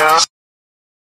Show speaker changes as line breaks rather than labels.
Yeah.